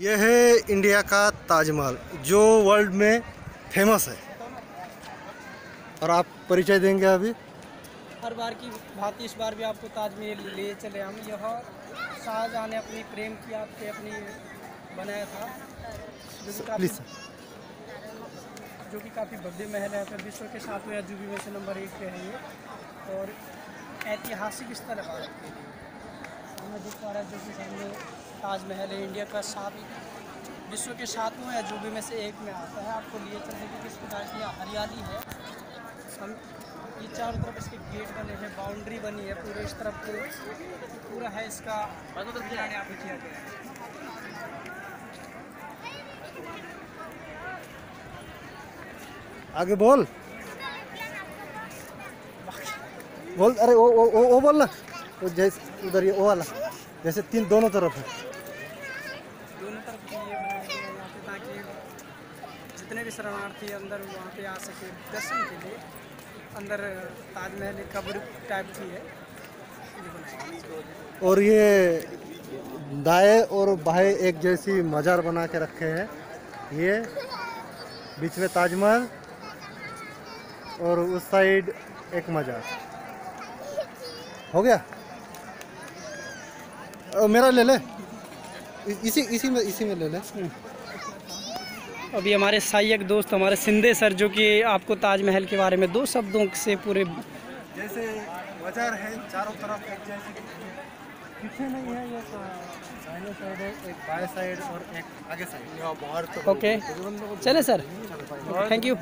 यह है इंडिया का ताजमहल जो वर्ल्ड में फ़ेमस है। और आप परिचय देंगे अभी? हर बार की भांति इस बार भी आपको ताजमहल ले चले हम। यह शाहजहाँ ने अपनी प्रेम की आपके अपनी बनाया था। जो कि काफ़ी प्लीज़ जो कि काफ़ी भव्य महल है। फिर विश्व के साथ सातवें अजूबी में से नंबर एक पे है ये। और ऐतिहासिक स्थल है भारत के लिए। हमें दिख पा रहा है जो कि ताजमहल है इंडिया का सात विश्व के सातवें अजूबे में से एक में आता है। आपको लिए चलते कि किस प्रकार की हरियाली है। हम ये चारों तरफ़ इसके गेट बने हैं बाउंड्री बनी है पूरे इस तरफ़ पूरे पूरा है इसका यहाँ पे किया गया है। आगे बोल। बोल अरे वो वो वो, बोल ना। जैसे उधर ये वो वाला जैसे तीन दोनों तरफ़ है। दोनों तरफ़ के लिए बनाया गया है यहाँ पे, ताकि जितने भी शरणार्थी अंदर वहाँ पे आ सके दर्शन के लिए। अंदर ताजमहल एक कब्र टाइप की है। और ये दाएँ और बाएँ एक जैसी मजार बना के रखे हैं। ये बीच में ताजमहल और उस साइड एक मजार। हो गया? मेरा ले ले। इसी इसी में इसी में ले ले। अभी हमारे सहायक दोस्त हमारे सिंधे सर जो कि आपको ताजमहल के बारे में दो शब्दों से पूरे जैसे मजार है चारों तरफ़ एक जैसे पीछे नहीं है ये दाहिने साइड है एक बाएँ साइड और एक आगे साइड। तो ओके चले सर। Thank you